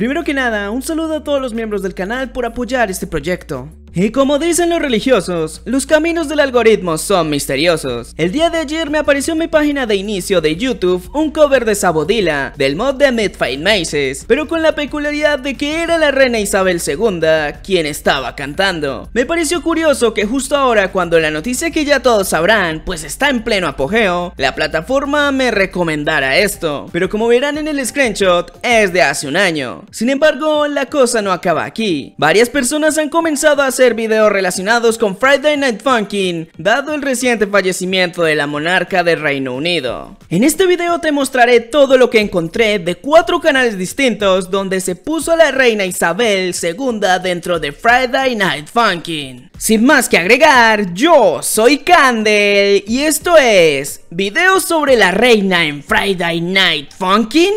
Primero que nada, un saludo a todos los miembros del canal por apoyar este proyecto. Y como dicen los religiosos, los caminos del algoritmo son misteriosos. El día de ayer me apareció en mi página de inicio de YouTube un cover de Sabodila, del mod de Midfight Maces, pero con la peculiaridad de que era la reina Isabel II quien estaba cantando. Me pareció curioso que justo ahora cuando la noticia que ya todos sabrán, pues está en pleno apogeo, la plataforma me recomendara esto. Pero como verán en el screenshot, es de hace un año. Sin embargo, la cosa no acaba aquí. Varias personas han comenzado a videos relacionados con Friday Night Funkin', dado el reciente fallecimiento de la monarca de Reino Unido. En este video te mostraré todo lo que encontré de cuatro canales distintos donde se puso la reina Isabel II dentro de Friday Night Funkin'. Sin más que agregar, yo soy Candle y esto es videos sobre la reina en Friday Night Funkin'.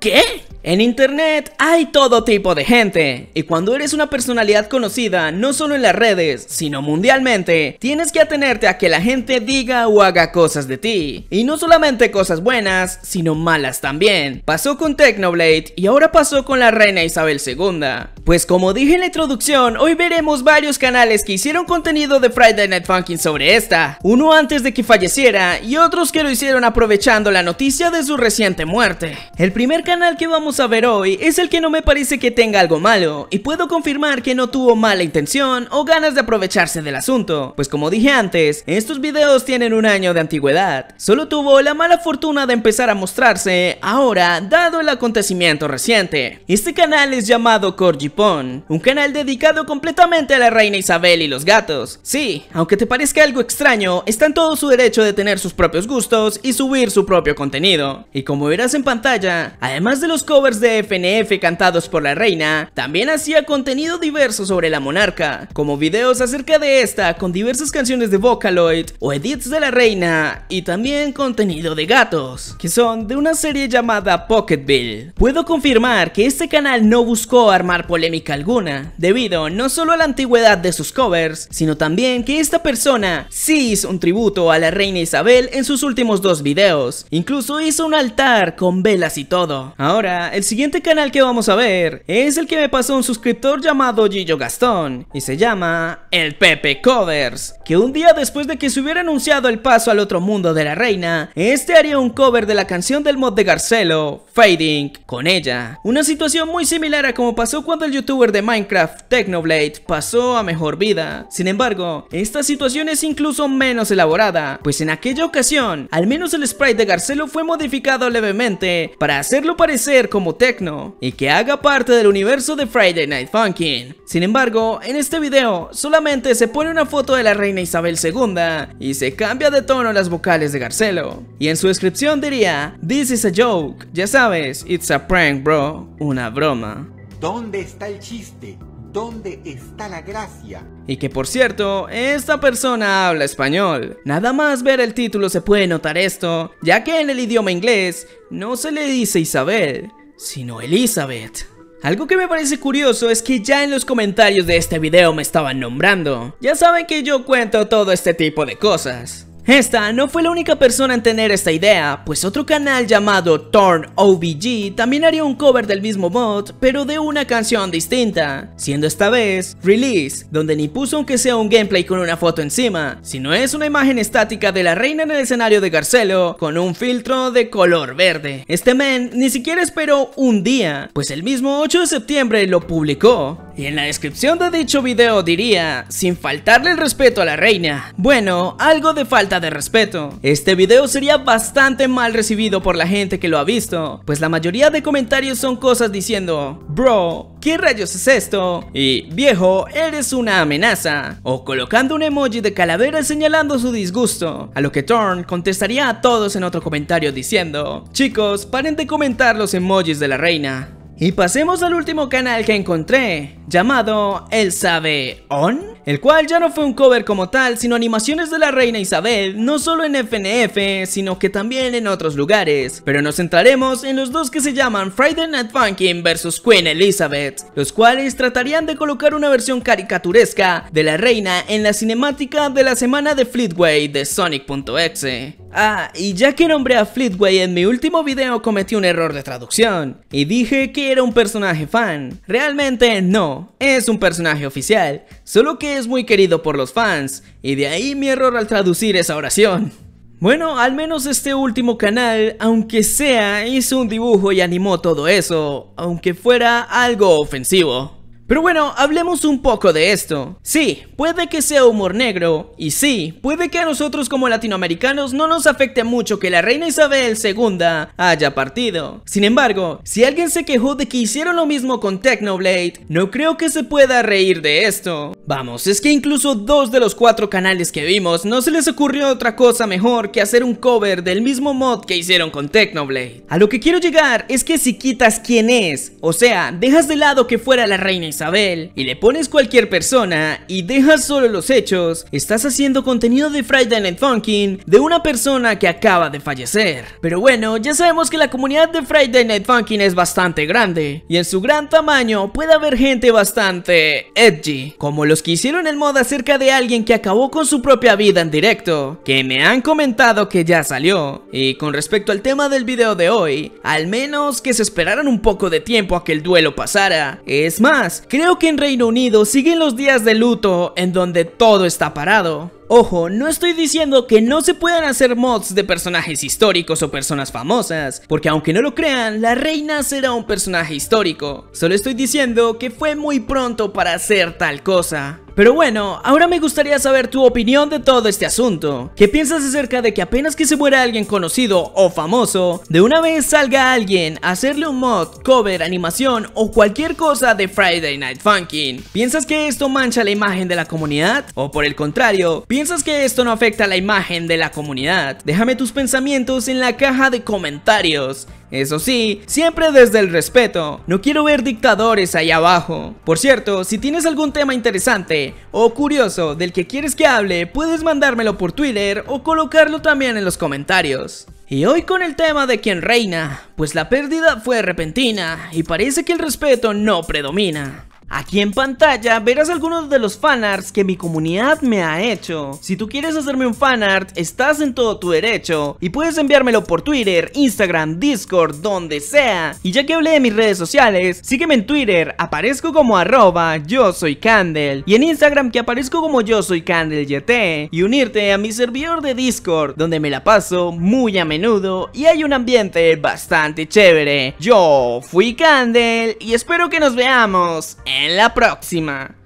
¿Qué? En internet hay todo tipo de gente, y cuando eres una personalidad conocida, no solo en las redes, sino mundialmente, tienes que atenerte a que la gente diga o haga cosas de ti. Y no solamente cosas buenas, sino malas también. Pasó con Technoblade y ahora pasó con la reina Isabel II. Pues como dije en la introducción, hoy veremos varios canales que hicieron contenido de Friday Night Funkin' sobre esta. Uno antes de que falleciera y otros que lo hicieron aprovechando la noticia de su reciente muerte. El primer canal que vamos a ver hoy es el que no me parece que tenga algo malo, y puedo confirmar que no tuvo mala intención o ganas de aprovecharse del asunto, pues como dije antes, estos videos tienen un año de antigüedad, solo tuvo la mala fortuna de empezar a mostrarse ahora dado el acontecimiento reciente. Este canal es llamado Corgipon, un canal dedicado completamente a la reina Isabel y los gatos. Sí, aunque te parezca algo extraño, está en todo su derecho de tener sus propios gustos y subir su propio contenido. Y como verás en pantalla, además de los covers de FNF cantados por la reina, también hacía contenido diverso sobre la monarca, como videos acerca de esta con diversas canciones de Vocaloid o edits de la reina y también contenido de gatos, que son de una serie llamada Pocketville. Puedo confirmar que este canal no buscó armar polémica alguna, debido no solo a la antigüedad de sus covers, sino también que esta persona sí hizo un tributo a la reina Isabel en sus últimos dos videos, incluso hizo un altar con velas y todo. Ahora, el siguiente canal que vamos a ver es el que me pasó un suscriptor llamado Gillo Gastón y se llama El Pepe Covers, que un día después de que se hubiera anunciado el paso al otro mundo de la reina, este haría un cover de la canción del mod de Garcelo, Fading, con ella. Una situación muy similar a como pasó cuando el youtuber de Minecraft, Technoblade, pasó a mejor vida. Sin embargo, esta situación es incluso menos elaborada, pues en aquella ocasión, al menos el sprite de Garcelo fue modificado levemente para hacerlo parecer como Tecno y que haga parte del universo de Friday Night Funkin'. Sin embargo, en este video solamente se pone una foto de la reina Isabel II y se cambia de tono las vocales de Garcelo. Y en su descripción diría, This is a joke, ya sabes, it's a prank bro, una broma. ¿Dónde está el chiste? ¿Dónde está la gracia? Y que por cierto, esta persona habla español. Nada más ver el título se puede notar esto, ya que en el idioma inglés no se le dice Isabel, sino Elizabeth. Algo que me parece curioso es que ya en los comentarios de este video me estaban nombrando. Ya saben que yo cuento todo este tipo de cosas. Esta no fue la única persona en tener esta idea, pues otro canal llamado Torn OVG también haría un cover del mismo mod, pero de una canción distinta, siendo esta vez Release, donde ni puso aunque sea un gameplay con una foto encima, sino es una imagen estática de la reina en el escenario de Garcelo con un filtro de color verde. Este men ni siquiera esperó un día, pues el mismo 8 de septiembre lo publicó. Y en la descripción de dicho video diría, sin faltarle el respeto a la reina. Bueno, algo de falta de respeto. Este video sería bastante mal recibido por la gente que lo ha visto, pues la mayoría de comentarios son cosas diciendo, bro, ¿qué rayos es esto? Y viejo, eres una amenaza. O colocando un emoji de calavera señalando su disgusto. A lo que Thorn contestaría a todos en otro comentario diciendo, chicos, paren de comentar los emojis de la reina. Y pasemos al último canal que encontré, llamado El Sabe On, el cual ya no fue un cover como tal, sino animaciones de la reina Isabel, no solo en FNF, sino que también en otros lugares. Pero nos centraremos en los dos que se llaman Friday Night Funkin' vs Queen Elizabeth, los cuales tratarían de colocar una versión caricaturesca de la reina en la cinemática de la semana de Fleetway de Sonic.exe. Ah, y ya que nombré a Fleetway en mi último video cometí un error de traducción y dije que era un personaje fan. Realmente no, es un personaje oficial, solo que es muy querido por los fans y de ahí mi error al traducir esa oración. Bueno, al menos este último canal, aunque sea, hizo un dibujo y animó todo eso, aunque fuera algo ofensivo. Pero bueno, hablemos un poco de esto. Sí, puede que sea humor negro, y sí, puede que a nosotros como latinoamericanos no nos afecte mucho que la reina Isabel II haya partido. Sin embargo, si alguien se quejó de que hicieron lo mismo con Technoblade, no creo que se pueda reír de esto. Vamos, es que incluso dos de los cuatro canales que vimos no se les ocurrió otra cosa mejor que hacer un cover del mismo mod que hicieron con Technoblade. A lo que quiero llegar es que si quitas quién es, o sea, dejas de lado que fuera la reina Isabel y le pones cualquier persona y dejas solo los hechos, estás haciendo contenido de Friday Night Funkin' de una persona que acaba de fallecer. Pero bueno, ya sabemos que la comunidad de Friday Night Funkin' es bastante grande y en su gran tamaño puede haber gente bastante edgy, como los que hicieron el mod acerca de alguien que acabó con su propia vida en directo, que me han comentado que ya salió. Y con respecto al tema del video de hoy, al menos que se esperaran un poco de tiempo a que el duelo pasara. Es más, Creo que en Reino Unido siguen los días de luto en donde todo está parado. Ojo, no estoy diciendo que no se puedan hacer mods de personajes históricos o personas famosas, porque aunque no lo crean, la reina será un personaje histórico. Solo estoy diciendo que fue muy pronto para hacer tal cosa. Pero bueno, ahora me gustaría saber tu opinión de todo este asunto. ¿Qué piensas acerca de que apenas que se muera alguien conocido o famoso, de una vez salga alguien a hacerle un mod, cover, animación o cualquier cosa de Friday Night Funkin'? ¿Piensas que esto mancha la imagen de la comunidad? ¿O por el contrario, piensas que esto no afecta la imagen de la comunidad? Déjame tus pensamientos en la caja de comentarios. Eso sí, siempre desde el respeto. No quiero ver dictadores ahí abajo. Por cierto, si tienes algún tema interesante o curioso del que quieres que hable, puedes mandármelo por Twitter o colocarlo también en los comentarios. Y hoy con el tema de quien reina, pues la pérdida fue repentina y parece que el respeto no predomina. Aquí en pantalla verás algunos de los fanarts que mi comunidad me ha hecho. Si tú quieres hacerme un fanart, estás en todo tu derecho y puedes enviármelo por Twitter, Instagram, Discord, donde sea. Y ya que hablé de mis redes sociales, sígueme en Twitter, aparezco como arroba yo soy y en Instagram que aparezco como yo soy CandleYT y unirte a mi servidor de Discord donde me la paso muy a menudo y hay un ambiente bastante chévere. Yo fui Candle y espero que nos veamos en la próxima.